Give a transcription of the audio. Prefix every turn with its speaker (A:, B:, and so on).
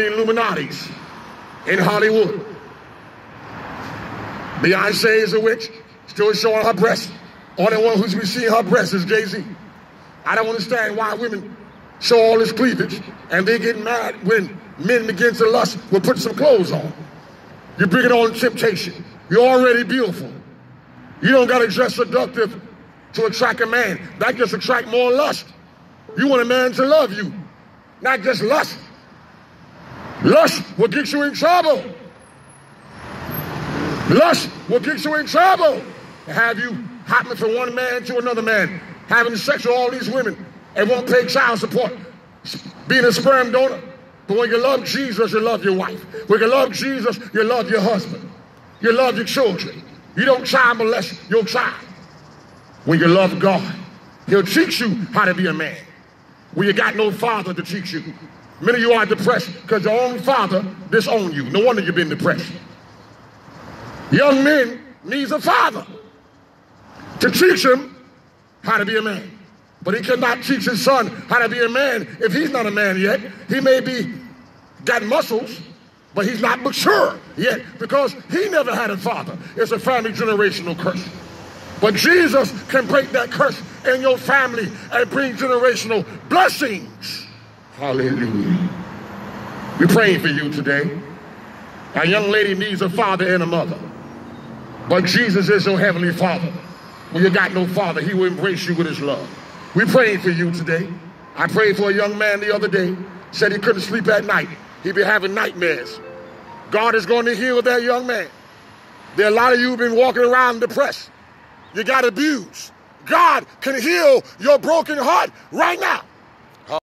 A: Illuminati's in Hollywood. Beyonce is a witch, still showing her breasts. Only one who's been seeing her breasts is Jay-Z. I don't understand why women show all this cleavage and they get mad when men begin to lust. Well, put some clothes on. You bring it on temptation. You're already beautiful. You don't got to dress seductive to attract a man. That just attract more lust. You want a man to love you, not just lust. Lust will get you in trouble. Lust will get you in trouble. Have you hopping from one man to another man, having sex with all these women, and won't pay child support, being a sperm donor. But when you love Jesus, you love your wife. When you love Jesus, you love your husband. You love your children. You don't child molest your child. When you love God, He'll teach you how to be a man. When you got no father to teach you. Many of you are depressed because your own father disowned you. No wonder you've been depressed. Young men needs a father to teach him how to be a man. But he cannot teach his son how to be a man if he's not a man yet. He may be got muscles, but he's not mature yet because he never had a father. It's a family generational curse. But Jesus can break that curse in your family and bring generational blessings. Hallelujah. We're praying for you today. A young lady needs a father and a mother. But Jesus is your heavenly father. When you got no father, he will embrace you with his love. We're praying for you today. I prayed for a young man the other day, said he couldn't sleep at night. He'd be having nightmares. God is going to heal that young man. There are a lot of you who've been walking around depressed. You got abused. God can heal your broken heart right now.